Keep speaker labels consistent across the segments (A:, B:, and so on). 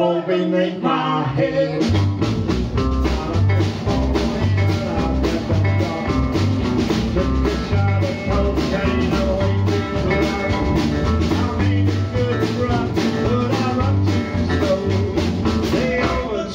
A: fall beneath my head.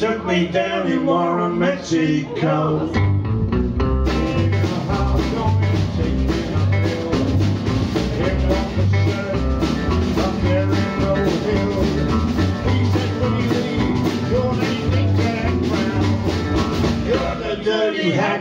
A: Took me down in Warren, Mexico.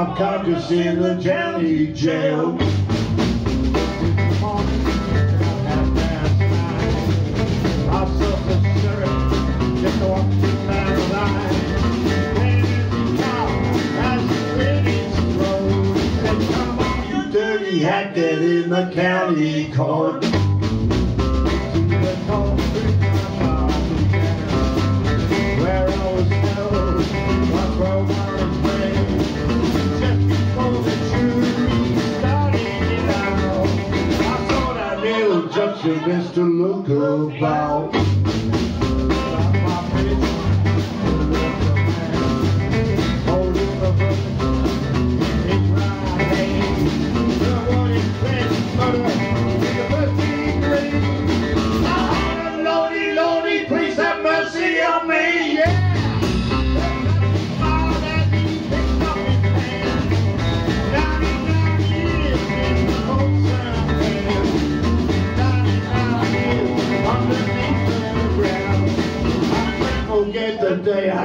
A: I'm carcass in the county jail. Hack that in the county court. A to look about.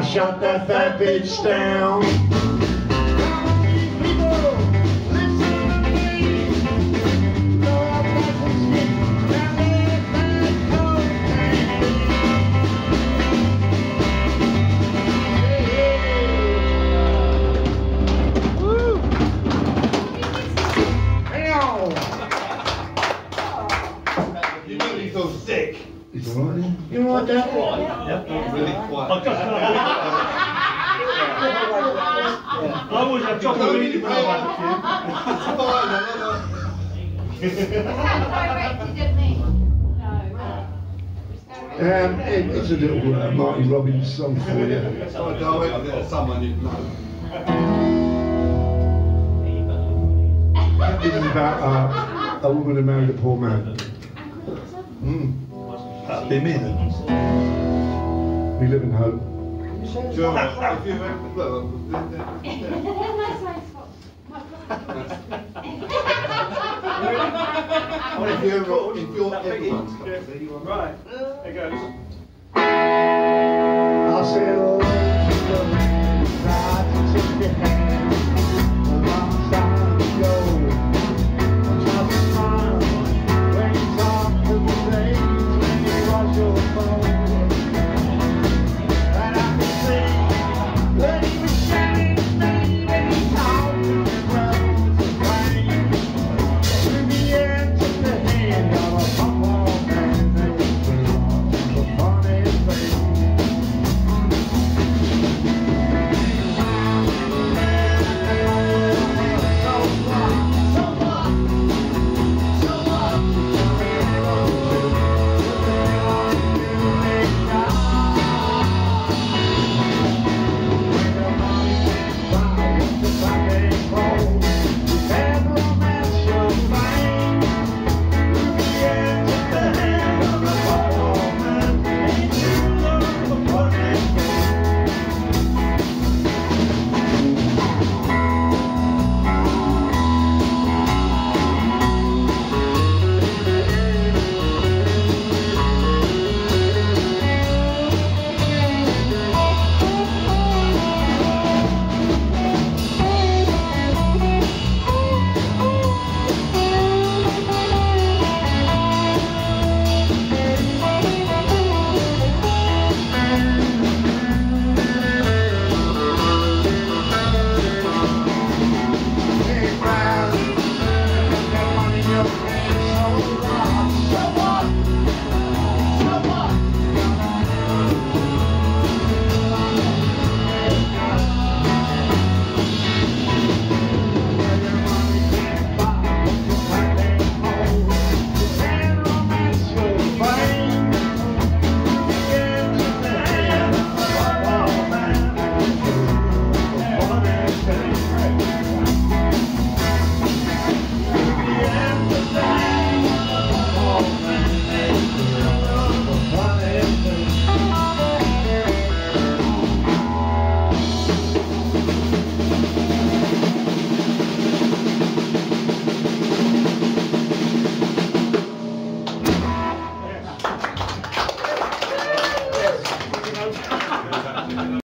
A: Shot that fat bitch down.
B: You know you feel sick.
A: You know what that was?
B: Really quiet.
C: I always have
B: No,
C: chocolate
B: you
C: when
B: pay
C: I
B: It's fine, no, no,
D: directed at me.
A: Um, it, it's a little uh, Marty Robbins song for you.
B: no. So I directed it at someone you know.
A: This is about uh, a woman who married a poor man. Mm.
C: That'd be me then.
A: We live in hope.
B: Sure. If you look, look, if you're, if you're everyone's cup of tea, you want
C: Right, there goes.
A: I said,